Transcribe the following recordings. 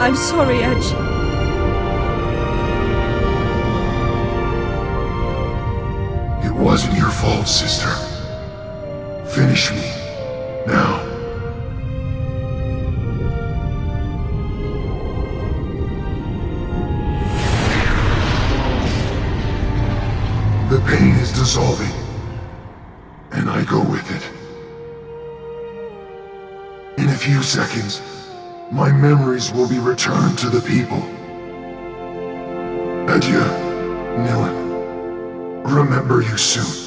I'm sorry, Edge. It wasn't your fault, sister. Finish me. Now. The pain is dissolving. And I go with it. In a few seconds, my memories will be returned to the people. Adieu, Nilin. Remember you soon.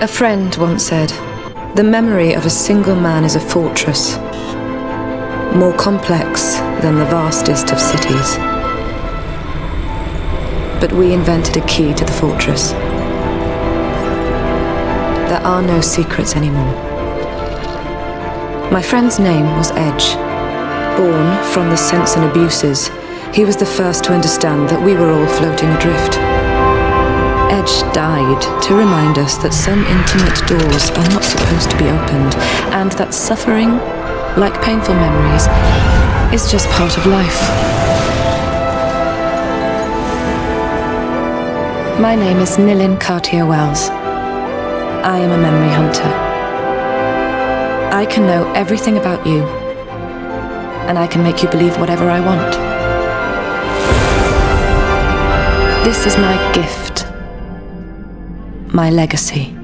A friend once said, The memory of a single man is a fortress, more complex than the vastest of cities. But we invented a key to the fortress. There are no secrets anymore. My friend's name was Edge. Born from the sense and abuses, he was the first to understand that we were all floating adrift. Died to remind us that some intimate doors are not supposed to be opened, and that suffering, like painful memories, is just part of life. My name is Nilin Cartier Wells. I am a memory hunter. I can know everything about you, and I can make you believe whatever I want. This is my gift my legacy.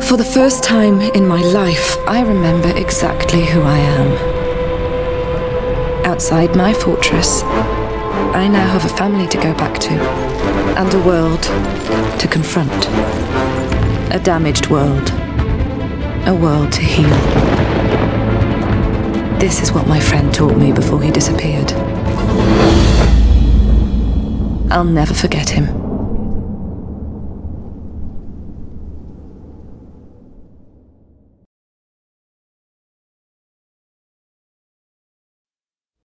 For the first time in my life, I remember exactly who I am. Outside my fortress, I now have a family to go back to, and a world to confront. A damaged world. A world to heal. This is what my friend taught me before he disappeared. I'll never forget him.